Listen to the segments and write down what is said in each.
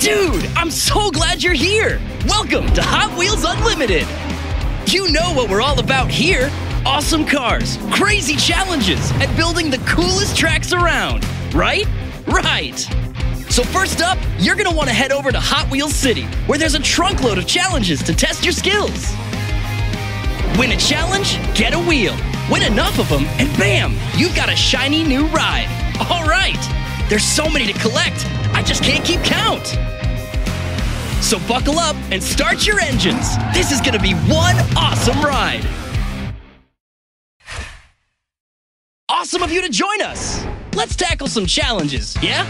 Dude, I'm so glad you're here! Welcome to Hot Wheels Unlimited! You know what we're all about here awesome cars, crazy challenges, and building the coolest tracks around, right? Right! So, first up, you're gonna wanna head over to Hot Wheels City, where there's a trunkload of challenges to test your skills. Win a challenge, get a wheel. Win enough of them, and bam, you've got a shiny new ride. All right, there's so many to collect, I just can't keep count. So buckle up and start your engines. This is gonna be one awesome ride. Awesome of you to join us. Let's tackle some challenges, yeah?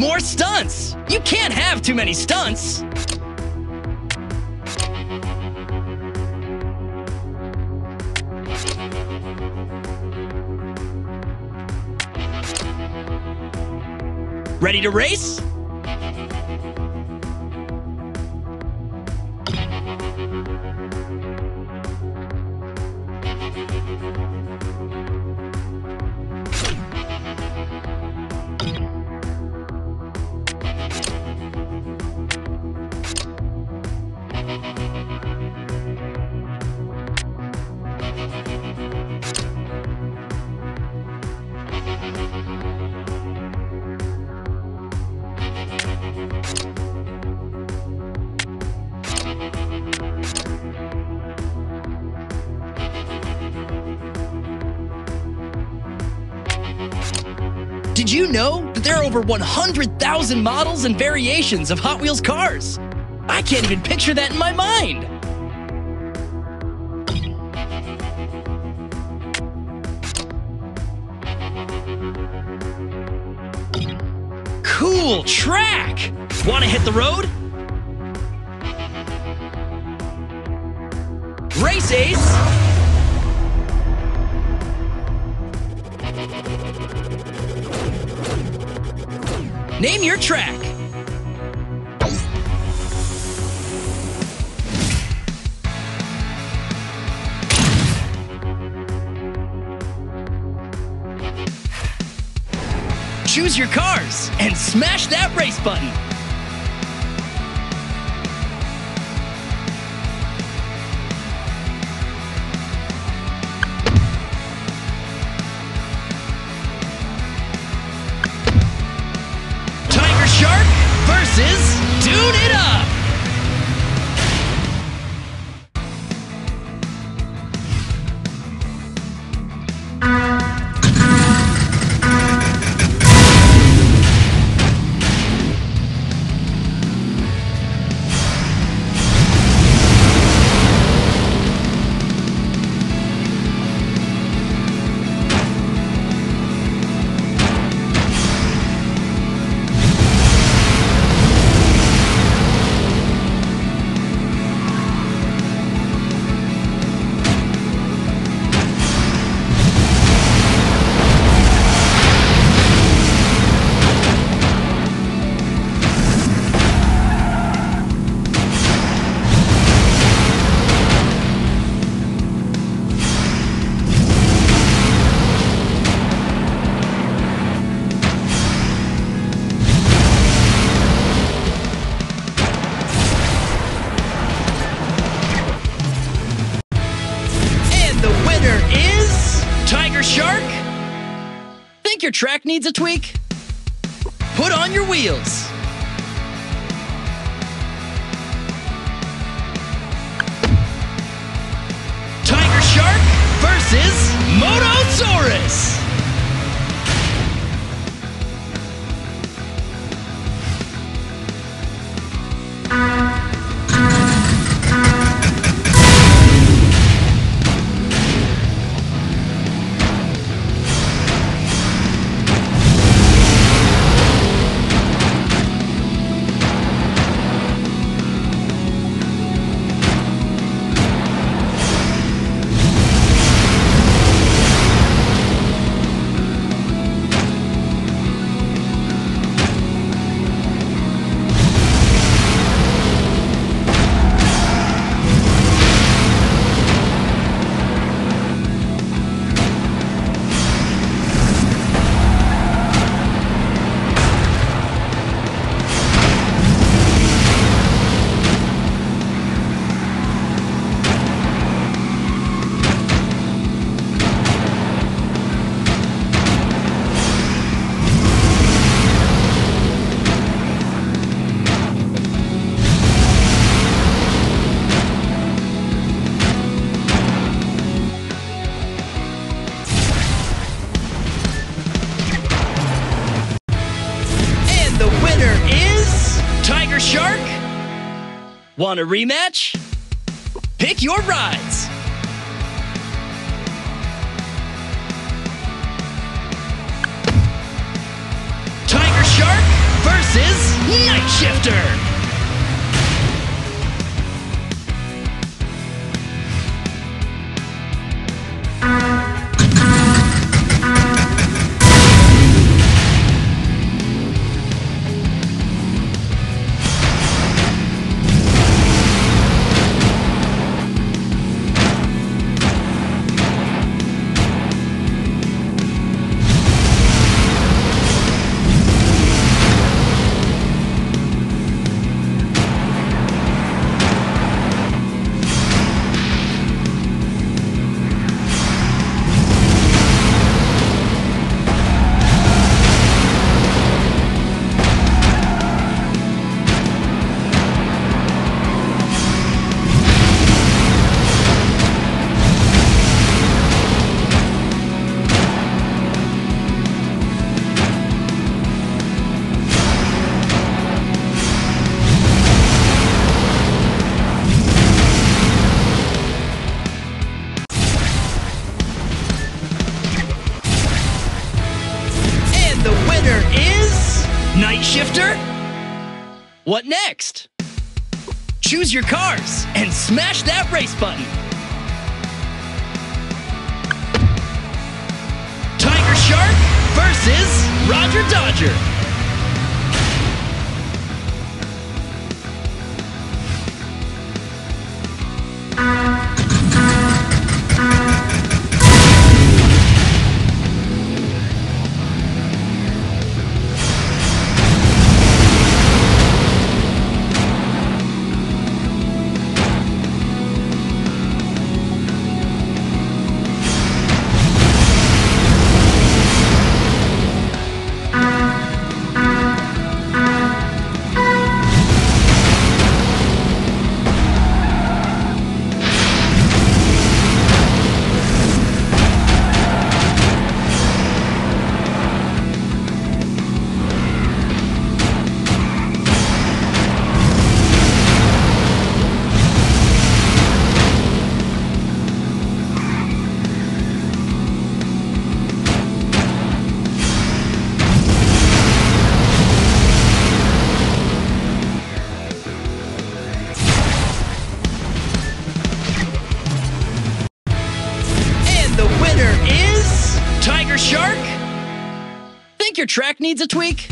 More stunts. You can't have too many stunts. Ready to race? Did you know that there are over 100,000 models and variations of Hot Wheels cars? I can't even picture that in my mind. Cool track! Want to hit the road? Race Ace! Name your track. Choose your cars and smash that race button. Think your track needs a tweak? Put on your wheels. Tiger Shark versus Motosaurus. Want a rematch? Pick your rides. Tiger Shark versus Night Shifter. What next? Choose your cars and smash that race button. Tiger Shark versus Roger Dodger. And your track needs a tweak?